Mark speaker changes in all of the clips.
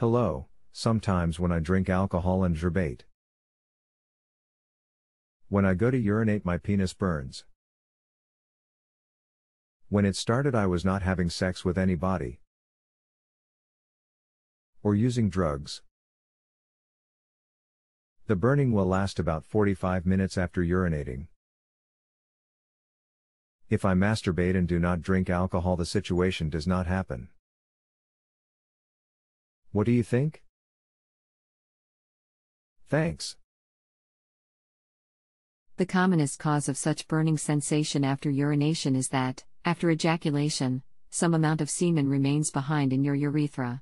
Speaker 1: Hello, sometimes when I drink alcohol and gerbate. When I go to urinate, my penis burns. When it started, I was not having sex with anybody or using drugs. The burning will last about 45 minutes after urinating. If I masturbate and do not drink alcohol, the situation does not happen. What do you think? Thanks.
Speaker 2: The commonest cause of such burning sensation after urination is that, after ejaculation, some amount of semen remains behind in your urethra.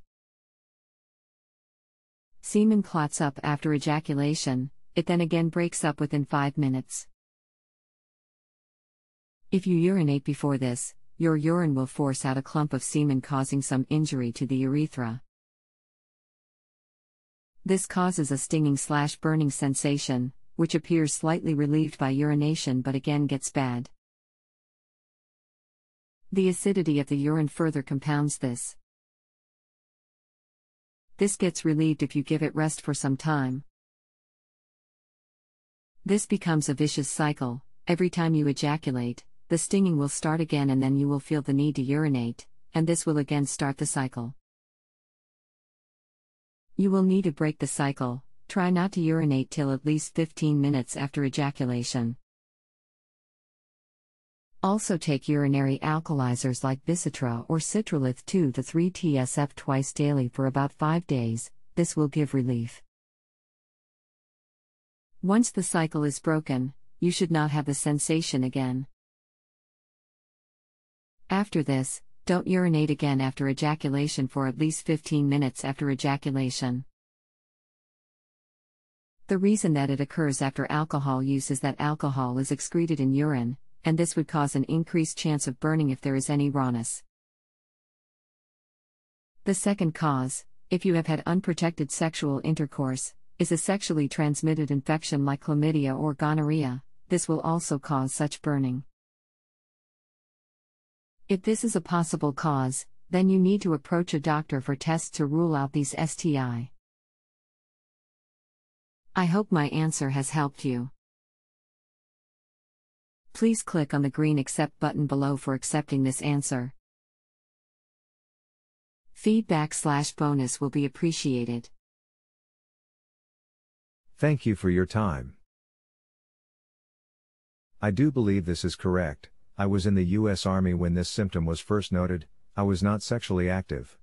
Speaker 2: Semen clots up after ejaculation, it then again breaks up within 5 minutes. If you urinate before this, your urine will force out a clump of semen causing some injury to the urethra. This causes a stinging slash burning sensation, which appears slightly relieved by urination but again gets bad. The acidity of the urine further compounds this. This gets relieved if you give it rest for some time. This becomes a vicious cycle. Every time you ejaculate, the stinging will start again and then you will feel the need to urinate, and this will again start the cycle. You will need to break the cycle, try not to urinate till at least 15 minutes after ejaculation. Also take urinary alkalizers like Bisitra or Citralith 2 to 3 TSF twice daily for about 5 days, this will give relief. Once the cycle is broken, you should not have the sensation again. After this, don't urinate again after ejaculation for at least 15 minutes after ejaculation. The reason that it occurs after alcohol use is that alcohol is excreted in urine, and this would cause an increased chance of burning if there is any rawness. The second cause, if you have had unprotected sexual intercourse, is a sexually transmitted infection like chlamydia or gonorrhea, this will also cause such burning. If this is a possible cause, then you need to approach a doctor for tests to rule out these STI. I hope my answer has helped you. Please click on the green Accept button below for accepting this answer. Feedback slash bonus will be appreciated.
Speaker 1: Thank you for your time. I do believe this is correct. I was in the U.S. Army when this symptom was first noted, I was not sexually active.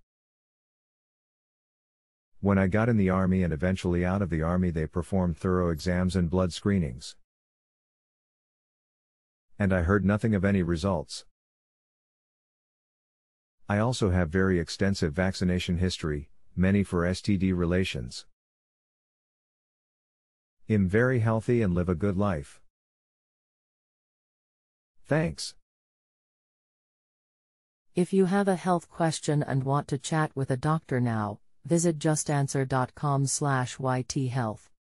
Speaker 1: When I got in the Army and eventually out of the Army, they performed thorough exams and blood screenings. And I heard nothing of any results. I also have very extensive vaccination history, many for STD relations. I'm very healthy and live a good life. Thanks.
Speaker 3: If you have a health question and want to chat with a doctor now, visit justanswer.com/ythealth.